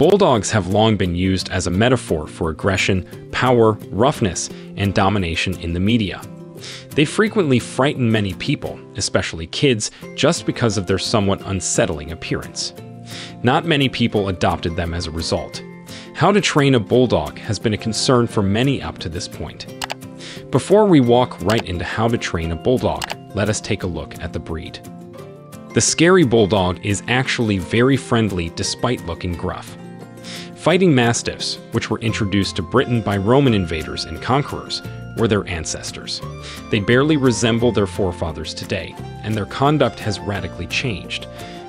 Bulldogs have long been used as a metaphor for aggression, power, roughness, and domination in the media. They frequently frighten many people, especially kids, just because of their somewhat unsettling appearance. Not many people adopted them as a result. How to train a bulldog has been a concern for many up to this point. Before we walk right into how to train a bulldog, let us take a look at the breed. The scary bulldog is actually very friendly despite looking gruff. Fighting mastiffs, which were introduced to Britain by Roman invaders and conquerors, were their ancestors. They barely resemble their forefathers today, and their conduct has radically changed.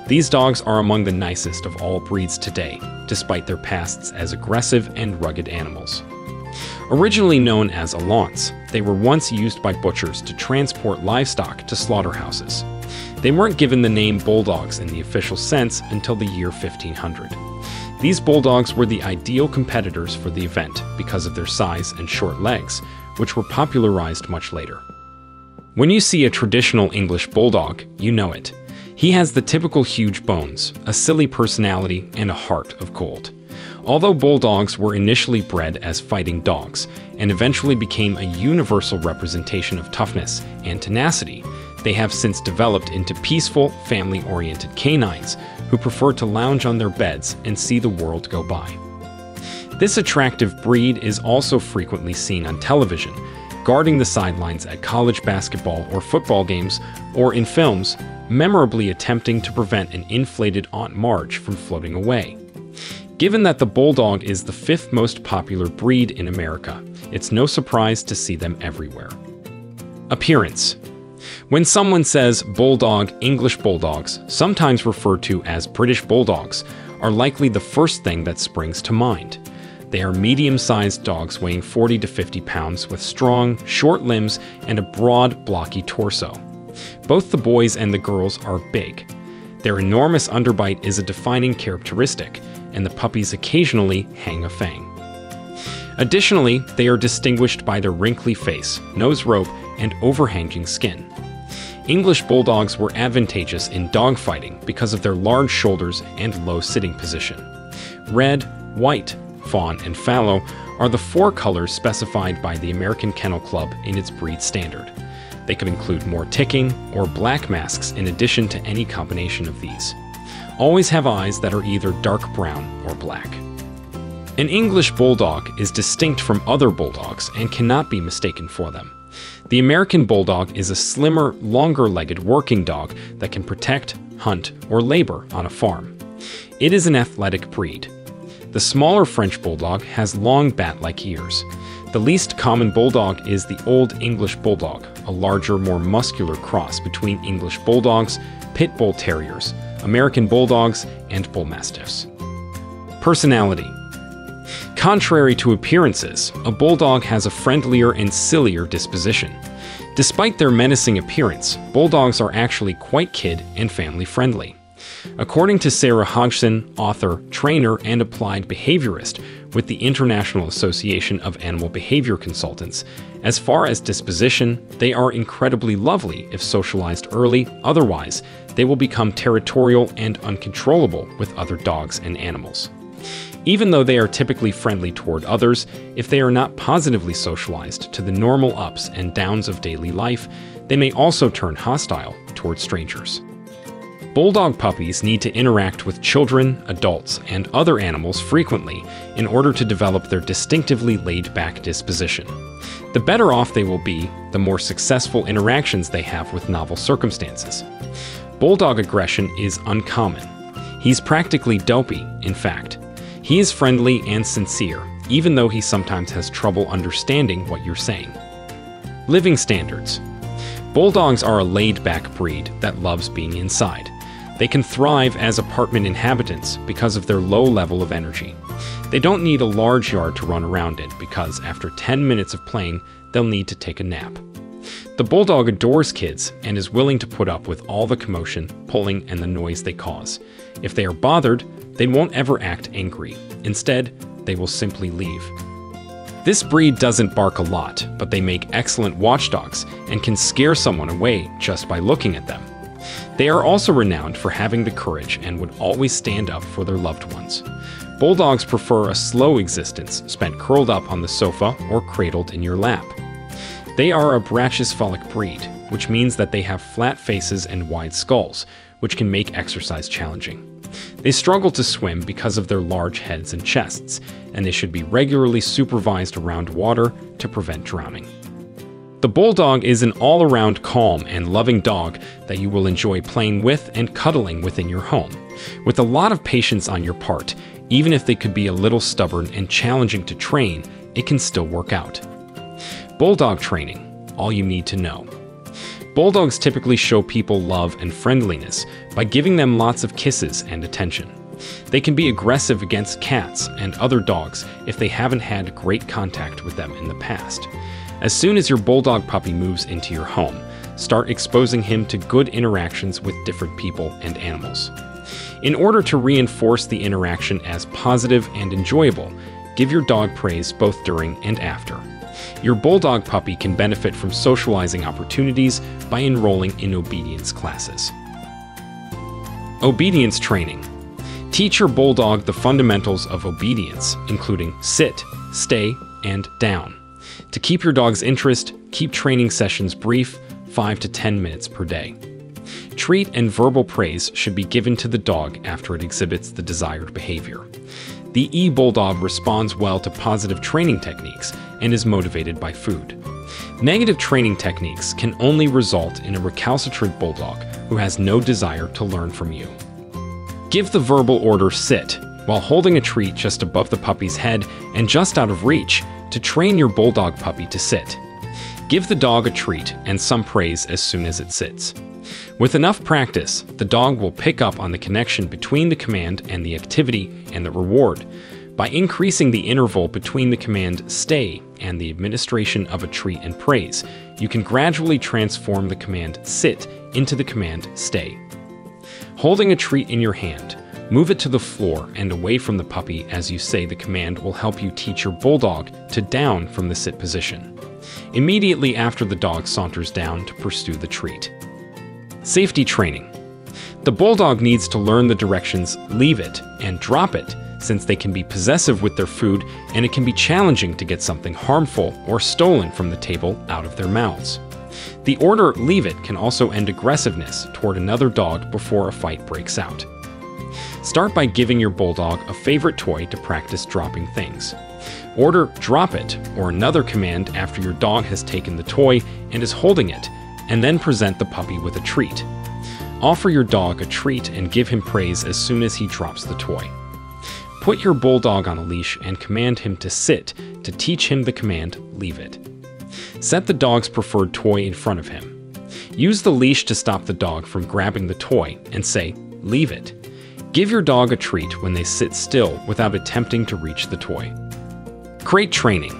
These dogs are among the nicest of all breeds today, despite their pasts as aggressive and rugged animals. Originally known as Alauns, they were once used by butchers to transport livestock to slaughterhouses. They weren't given the name bulldogs in the official sense until the year 1500. These bulldogs were the ideal competitors for the event because of their size and short legs, which were popularized much later. When you see a traditional English bulldog, you know it. He has the typical huge bones, a silly personality, and a heart of gold. Although bulldogs were initially bred as fighting dogs and eventually became a universal representation of toughness and tenacity, they have since developed into peaceful, family oriented canines who prefer to lounge on their beds and see the world go by. This attractive breed is also frequently seen on television, guarding the sidelines at college basketball or football games, or in films, memorably attempting to prevent an inflated Aunt March from floating away. Given that the Bulldog is the fifth most popular breed in America, it's no surprise to see them everywhere. Appearance When someone says Bulldog, English Bulldogs, sometimes referred to as British Bulldogs, are likely the first thing that springs to mind. They are medium sized dogs weighing 40 to 50 pounds with strong, short limbs and a broad, blocky torso. Both the boys and the girls are big. Their enormous underbite is a defining characteristic, and the puppies occasionally hang a fang. Additionally, they are distinguished by their wrinkly face, nose rope, and overhanging skin. English bulldogs were advantageous in dogfighting because of their large shoulders and low sitting position. Red, white, fawn, and fallow are the four colors specified by the American Kennel Club in its breed standard. They could include more ticking or black masks in addition to any combination of these. Always have eyes that are either dark brown or black. An English Bulldog is distinct from other bulldogs and cannot be mistaken for them. The American Bulldog is a slimmer, longer legged working dog that can protect, hunt, or labor on a farm. It is an athletic breed. The smaller French Bulldog has long bat like ears. The least common bulldog is the Old English Bulldog, a larger, more muscular cross between English Bulldogs, Pit Bull Terriers, American Bulldogs, and Bull Mastiffs. Personality Contrary to appearances, a bulldog has a friendlier and sillier disposition. Despite their menacing appearance, bulldogs are actually quite kid and family friendly. According to Sarah Hodgson, author, trainer, and applied behaviorist with the International Association of Animal Behavior Consultants, as far as disposition, they are incredibly lovely if socialized early, otherwise, they will become territorial and uncontrollable with other dogs and animals. Even though they are typically friendly toward others, if they are not positively socialized to the normal ups and downs of daily life, they may also turn hostile toward strangers. Bulldog puppies need to interact with children, adults, and other animals frequently in order to develop their distinctively laid back disposition. The better off they will be, the more successful interactions they have with novel circumstances. Bulldog aggression is uncommon. He's practically dopey, in fact. He is friendly and sincere, even though he sometimes has trouble understanding what you're saying. Living standards Bulldogs are a laid back breed that loves being inside. They can thrive as apartment inhabitants because of their low level of energy. They don't need a large yard to run around in because after 10 minutes of playing, they'll need to take a nap. The bulldog adores kids and is willing to put up with all the commotion, pulling, and the noise they cause. If they are bothered, they won't ever act angry. Instead, they will simply leave. This breed doesn't bark a lot, but they make excellent watchdogs and can scare someone away just by looking at them. They are also renowned for having the courage and would always stand up for their loved ones. Bulldogs prefer a slow existence, spent curled up on the sofa or cradled in your lap. They are a brachycephalic breed, which means that they have flat faces and wide skulls, which can make exercise challenging. They struggle to swim because of their large heads and chests, and they should be regularly supervised around water to prevent drowning. The Bulldog is an all around calm and loving dog that you will enjoy playing with and cuddling within your home. With a lot of patience on your part, even if they could be a little stubborn and challenging to train, it can still work out. Bulldog training all you need to know. Bulldogs typically show people love and friendliness by giving them lots of kisses and attention. They can be aggressive against cats and other dogs if they haven't had great contact with them in the past. As soon as your bulldog puppy moves into your home, start exposing him to good interactions with different people and animals. In order to reinforce the interaction as positive and enjoyable, give your dog praise both during and after. Your bulldog puppy can benefit from socializing opportunities by enrolling in obedience classes. Obedience training. Teach your bulldog the fundamentals of obedience, including sit, stay, and down. To keep your dog's interest, keep training sessions brief, 5 to 10 minutes per day. Treat and verbal praise should be given to the dog after it exhibits the desired behavior. The E Bulldog responds well to positive training techniques and is motivated by food. Negative training techniques can only result in a recalcitrant bulldog who has no desire to learn from you. Give the verbal order sit while holding a treat just above the puppy's head and just out of reach to train your bulldog puppy to sit. Give the dog a treat and some praise as soon as it sits. With enough practice, the dog will pick up on the connection between the command and the activity and the reward. By increasing the interval between the command stay and the administration of a treat and praise, you can gradually transform the command sit into the command stay. Holding a treat in your hand, move it to the floor and away from the puppy as you say the command will help you teach your bulldog to down from the sit position. Immediately after the dog saunters down to pursue the treat. Safety training. The bulldog needs to learn the directions leave it and drop it since they can be possessive with their food and it can be challenging to get something harmful or stolen from the table out of their mouths. The order leave it can also end aggressiveness toward another dog before a fight breaks out. Start by giving your bulldog a favorite toy to practice dropping things. Order drop it or another command after your dog has taken the toy and is holding it and then present the puppy with a treat. Offer your dog a treat and give him praise as soon as he drops the toy. Put your bulldog on a leash and command him to sit to teach him the command leave it. Set the dog's preferred toy in front of him. Use the leash to stop the dog from grabbing the toy and say, leave it. Give your dog a treat when they sit still without attempting to reach the toy. Crate training.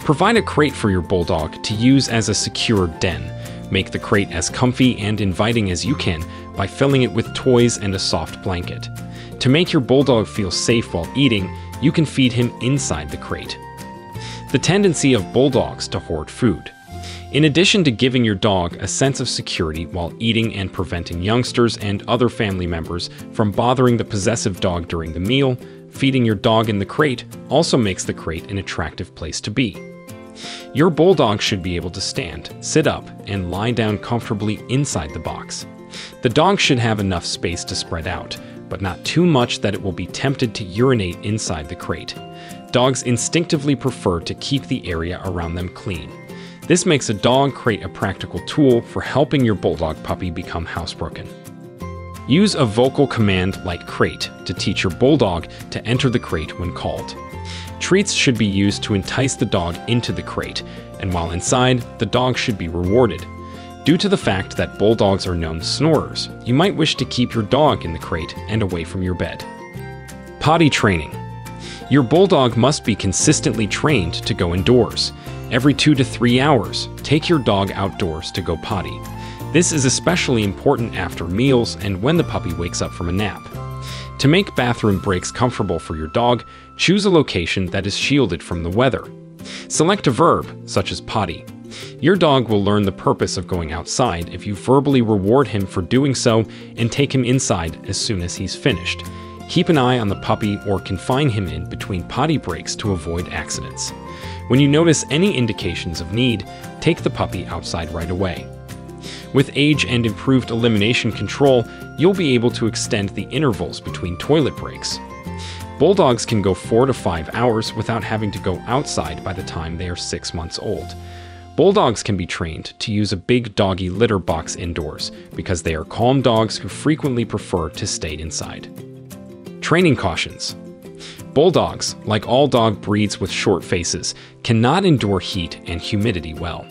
Provide a crate for your bulldog to use as a secure den Make the crate as comfy and inviting as you can by filling it with toys and a soft blanket. To make your bulldog feel safe while eating, you can feed him inside the crate. The tendency of bulldogs to hoard food. In addition to giving your dog a sense of security while eating and preventing youngsters and other family members from bothering the possessive dog during the meal, feeding your dog in the crate also makes the crate an attractive place to be. Your bulldog should be able to stand, sit up, and lie down comfortably inside the box. The dog should have enough space to spread out, but not too much that it will be tempted to urinate inside the crate. Dogs instinctively prefer to keep the area around them clean. This makes a dog crate a practical tool for helping your bulldog puppy become housebroken. Use a vocal command like crate to teach your bulldog to enter the crate when called. Treats should be used to entice the dog into the crate, and while inside, the dog should be rewarded. Due to the fact that bulldogs are known snorers, you might wish to keep your dog in the crate and away from your bed. Potty training. Your bulldog must be consistently trained to go indoors. Every two to three hours, take your dog outdoors to go potty. This is especially important after meals and when the puppy wakes up from a nap. To make bathroom breaks comfortable for your dog, choose a location that is shielded from the weather. Select a verb, such as potty. Your dog will learn the purpose of going outside if you verbally reward him for doing so and take him inside as soon as he's finished. Keep an eye on the puppy or confine him in between potty breaks to avoid accidents. When you notice any indications of need, take the puppy outside right away. With age and improved elimination control, you'll be able to extend the intervals between toilet breaks. Bulldogs can go 4 to 5 hours without having to go outside by the time they are 6 months old. Bulldogs can be trained to use a big doggy litter box indoors because they are calm dogs who frequently prefer to stay inside. Training cautions Bulldogs, like all dog breeds with short faces, cannot endure heat and humidity well.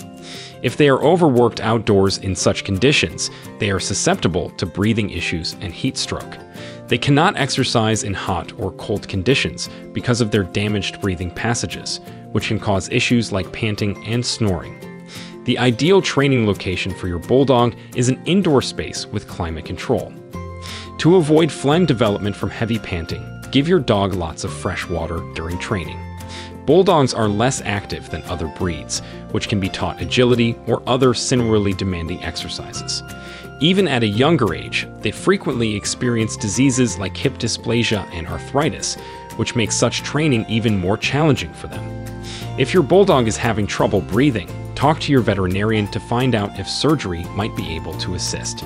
If they are overworked outdoors in such conditions, they are susceptible to breathing issues and heat stroke. They cannot exercise in hot or cold conditions because of their damaged breathing passages, which can cause issues like panting and snoring. The ideal training location for your bulldog is an indoor space with climate control. To avoid phlegm development from heavy panting, give your dog lots of fresh water during training. Bulldogs are less active than other breeds, which can be taught agility or other similarly demanding exercises. Even at a younger age, they frequently experience diseases like hip dysplasia and arthritis, which makes such training even more challenging for them. If your bulldog is having trouble breathing, talk to your veterinarian to find out if surgery might be able to assist.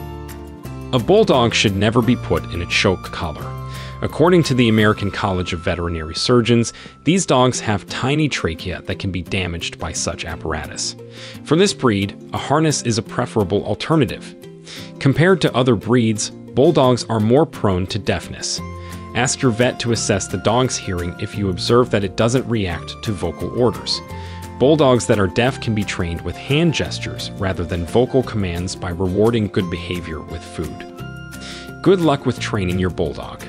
A bulldog should never be put in a choke collar. According to the American College of Veterinary Surgeons, these dogs have tiny trachea that can be damaged by such apparatus. For this breed, a harness is a preferable alternative. Compared to other breeds, bulldogs are more prone to deafness. Ask your vet to assess the dog's hearing if you observe that it doesn't react to vocal orders. Bulldogs that are deaf can be trained with hand gestures rather than vocal commands by rewarding good behavior with food. Good luck with training your bulldog.